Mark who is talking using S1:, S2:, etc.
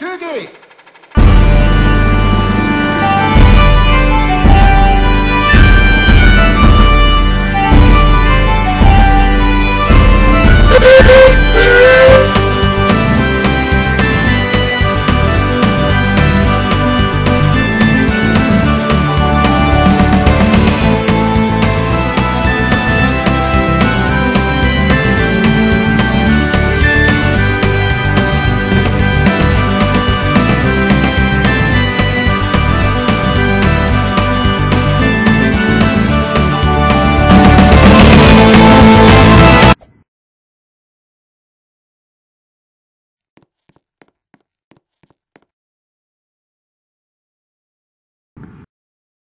S1: Toogie!